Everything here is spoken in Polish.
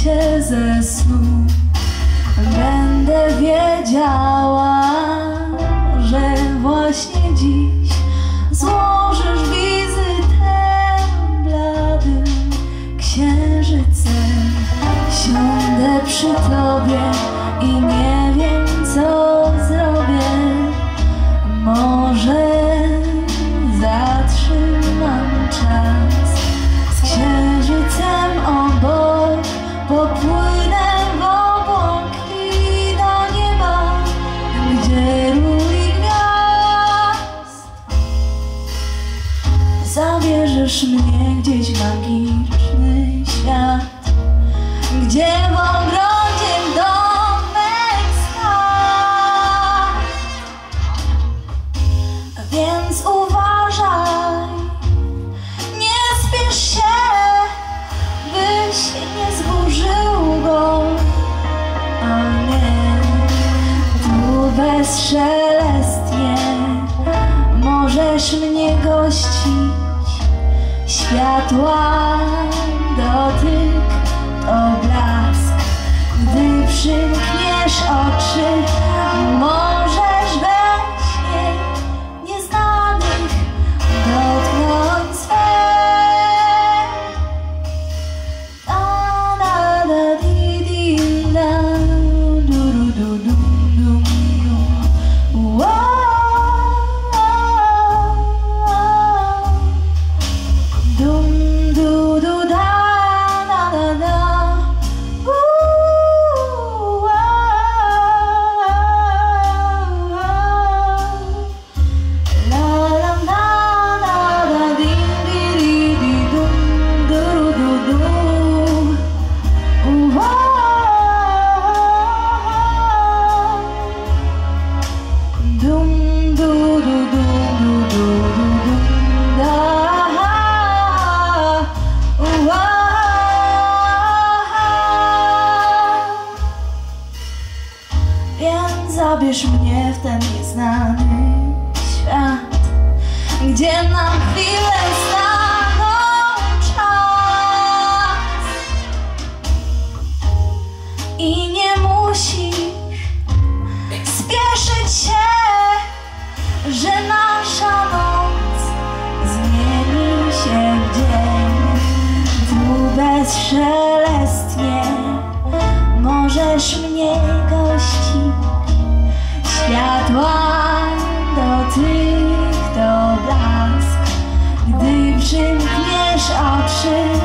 ze snu. Będę wiedziała, że właśnie dziś Złożysz wizytę bladym księżycem Siądę przy tobie i nie wiem co Zabierzesz mnie gdzieś w magiczny świat Gdzie w ogrodzie domek stał. Więc uważaj Nie spiesz się Byś nie zburzył go. A nie Tu bezszelestnie Możesz mnie gościć Światła dotyk Więc zabierz mnie w ten nieznany świat Gdzie na chwilę stanął czas. I nie musisz Że nasza noc zmieni się w dzień. Tu bezszelestnie możesz mnie gościć. Światła dotyk to blask Gdy przymkniesz oczy